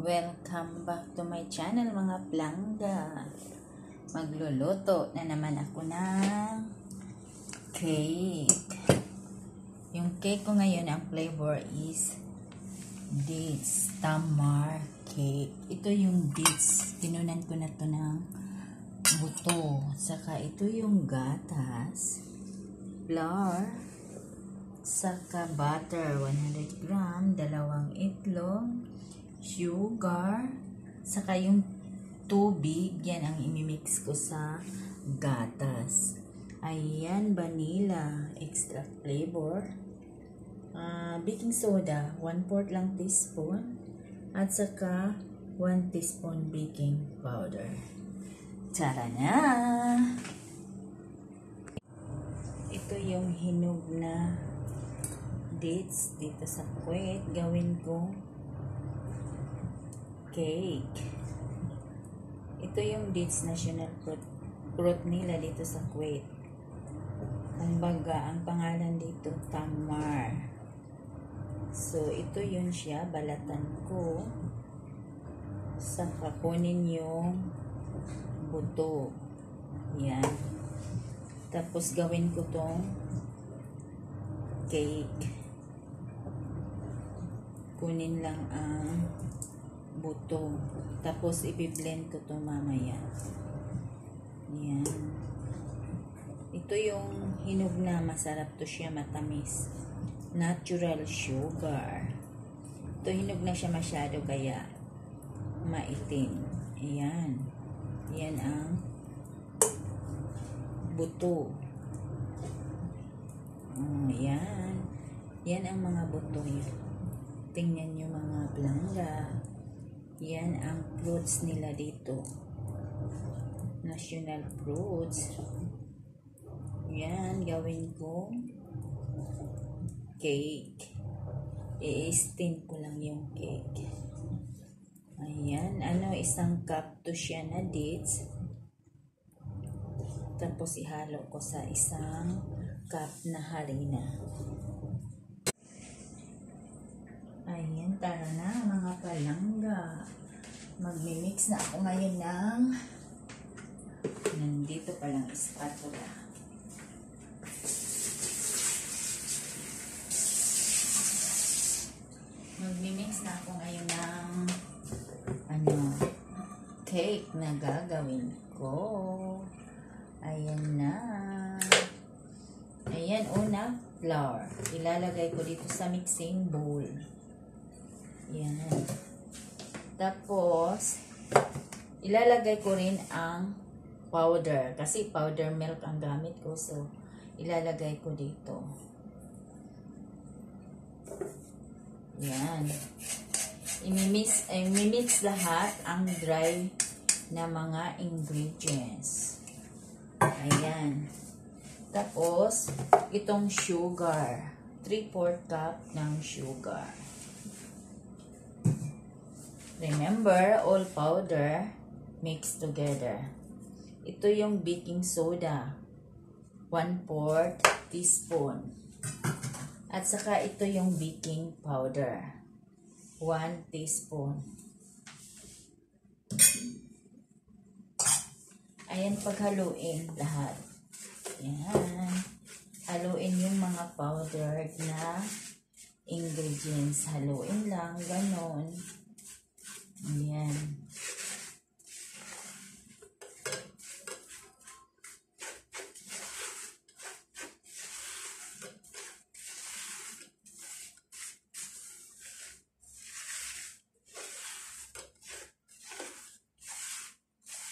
Welcome back to my channel mga plangga. Magluluto na naman ako ng cake. Yung cake ko ngayon, ang flavor is dates tamar cake. Ito yung dates. Tinunan ko na to ng buto. Saka ito yung gatas, flour, saka butter 100 gram, dalawang itlog, sugar, saka yung tubig, yan ang imimix ko sa gatas. Ayan, vanilla, extra flavor. Ah, baking soda, 1 4 lang teaspoon. At saka 1 teaspoon baking powder. Tara na! Ito yung hinog na dates dito sa Kuwait. Gawin ko cake. Ito yung dates national fruit, fruit nila dito sa Kuwait. Kumbaga, ang pangalan dito, Tamar. So, ito yun siya. Balatan ko. Saka kunin yung buto. Yan. Tapos, gawin ko tong cake. Kunin lang ang buto. Tapos, ipi-blend ko to mamaya. Yan. Ito yung hinog na masarap to siya matamis. Natural sugar. Ito hinog na siya masyado kaya maitim. Ayan. Yan ang buto. Oh. Yan ang mga buto yun. Tingnan nyo mga blangga. Yan ang fruits nila dito. National fruits. Yan, gawin ko cake. I-steam ko lang yung cake. Ayan, ano, isang cup to siya na dates. Tapos ihalo ko sa isang cup na harina. Ayan, tara na mga palangga. Magmimix na ako ngayon ng nandito palang spatula. Magmimix na ako ngayon ng ano, cake na gagawin ko. Ayan na. Ayan, una, flour. Ilalagay ko dito sa mixing bowl. Ayan. Tapos, ilalagay ko rin ang powder. Kasi powder milk ang gamit ko. So, ilalagay ko dito. Yan. Imimix, imimix lahat ang dry na mga ingredients. Ayan. Tapos, itong sugar. 3-4 cup ng sugar. Remember, all powder mixed together. Ito yung baking soda. 1-4 teaspoon. At saka ito yung baking powder. 1 teaspoon. Ayan, paghaluin lahat. Ayan. Haluin yung mga powdered na ingredients. Haluin lang, ganon. Ayan.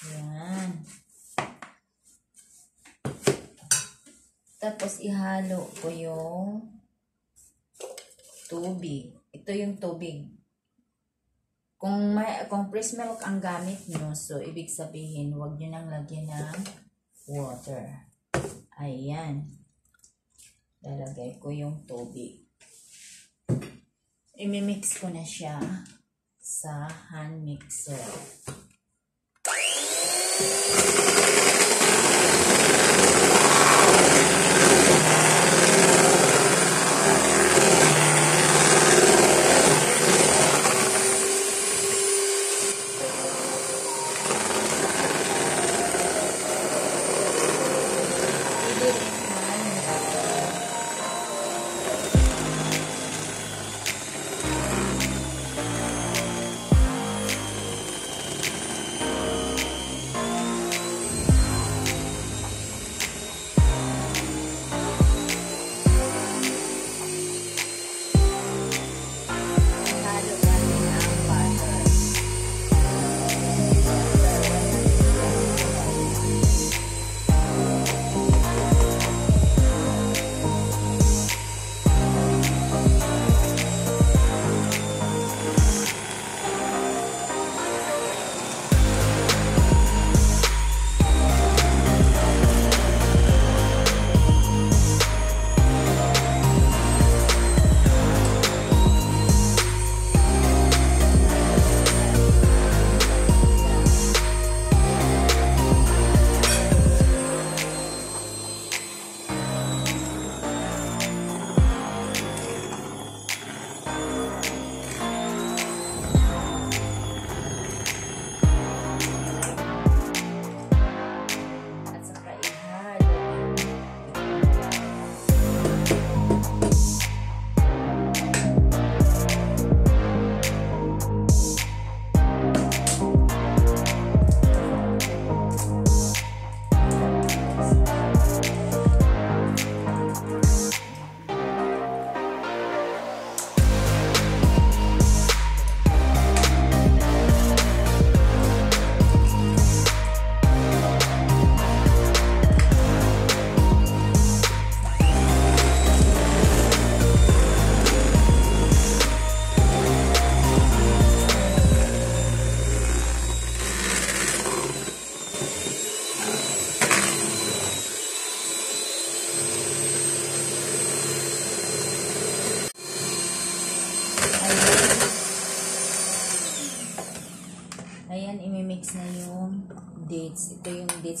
Yan. Tapos ihalo ko yung tubig. Ito yung tubig. Kung may kung milk ang gamit nyo, so ibig sabihin, huwag nyo nang lagyan ng water. Ayan. Lalagay ko yung tubig. Imimix ko na siya sa hand mixer.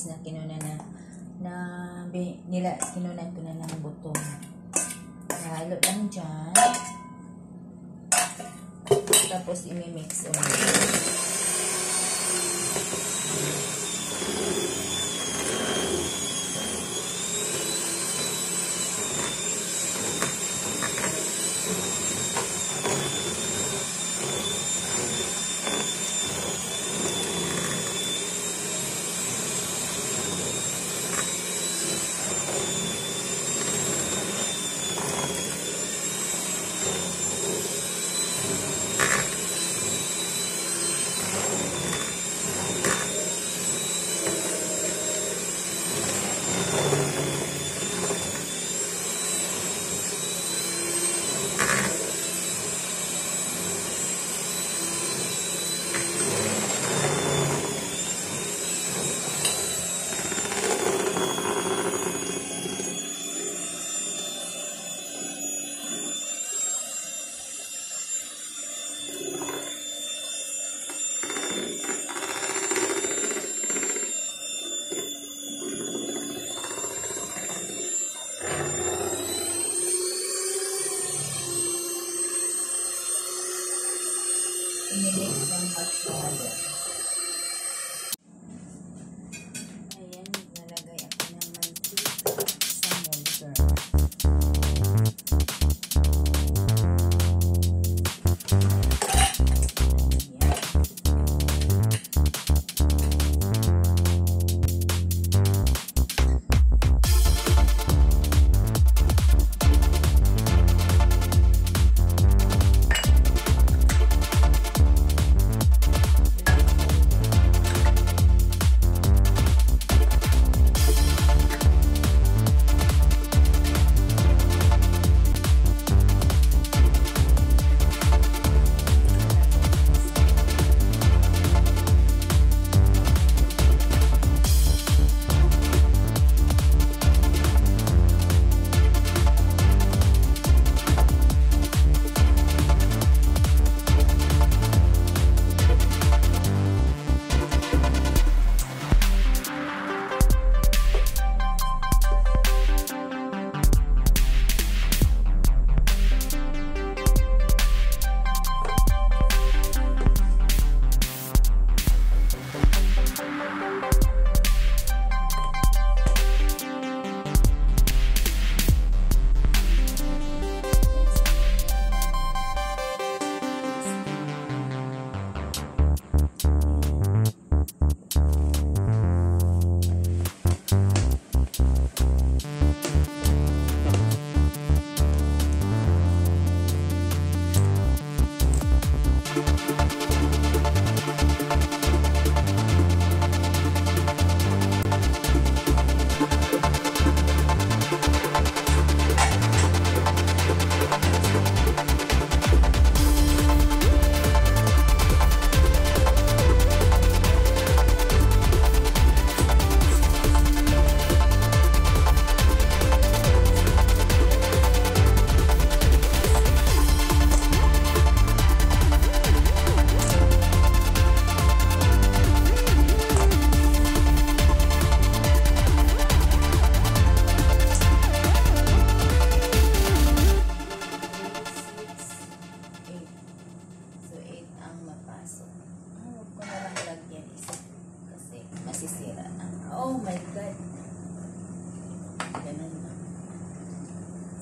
Dates na kinuna na na nila kinunan ko na ng buto. Halo lang dyan. Tapos imimix ulit.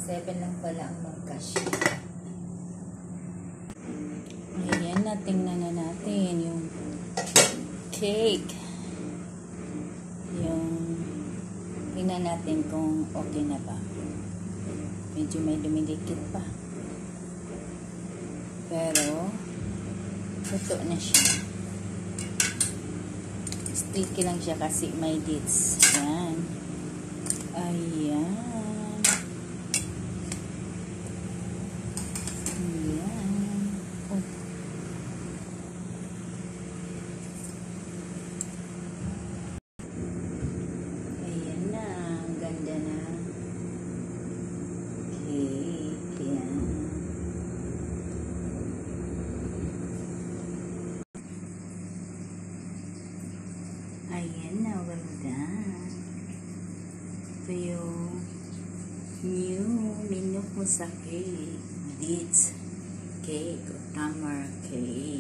7 lang pala ang magkasya. Ayan na, tingnan na natin yung cake. Yung tingnan natin kung okay na ba. Medyo may dumidikit pa. Pero, luto na siya. Sticky lang siya kasi may dates. Ayan. Ayan. Oh. Ayan na. Ang ganda na. Cake. Ayan. Ayan na. Well done. Ito yung new minok mo sa cake. Dates. Chuẩn.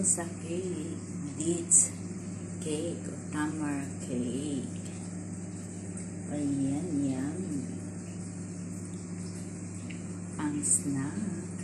ako sa cake. It's cake o tamar cake. Ayan, yan. Ang snack.